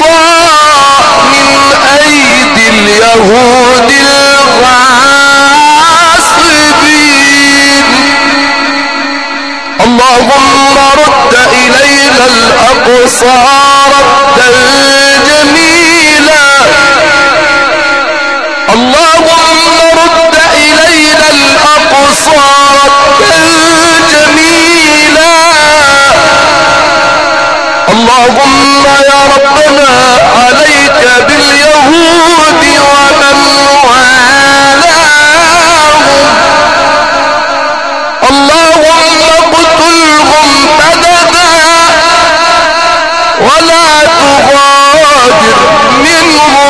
من أيدي اليهود الغاصبين. اللهم رد الأقصى. منهم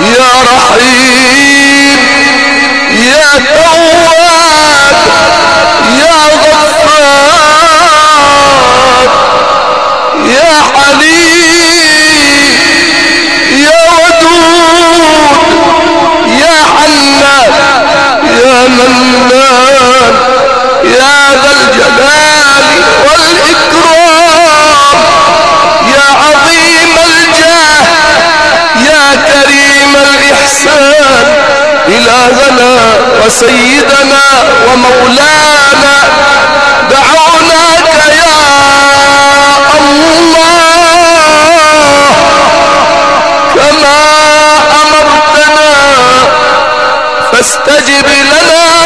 يا رحيم يا تواب يا غفار يا حليم يا ودود يا حنان يا منان يا إلهنا وسيدنا ومولانا دعوناك يا الله. كما أمرتنا فاستجب لنا.